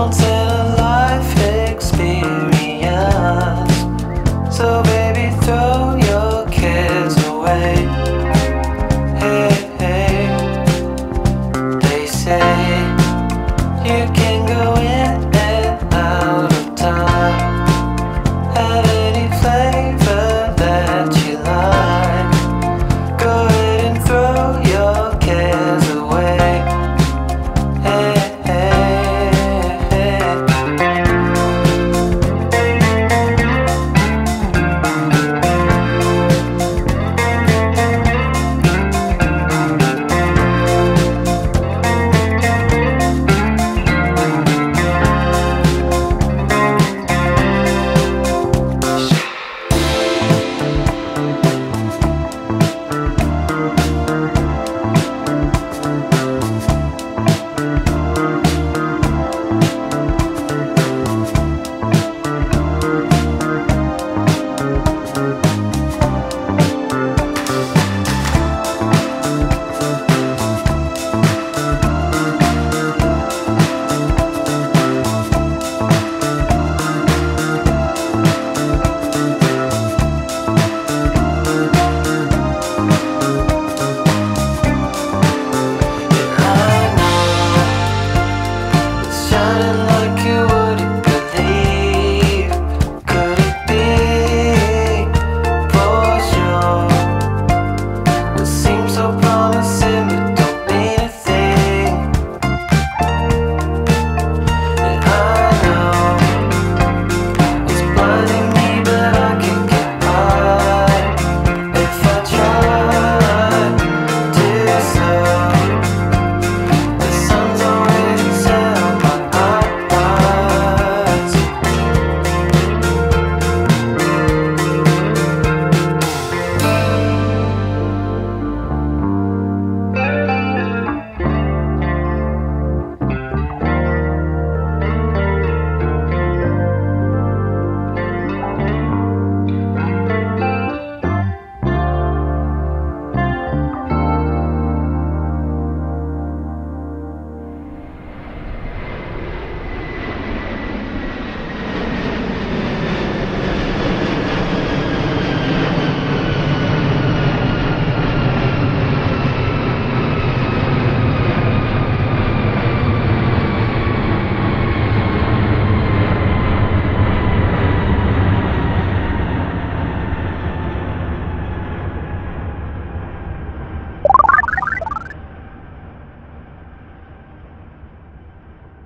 mountain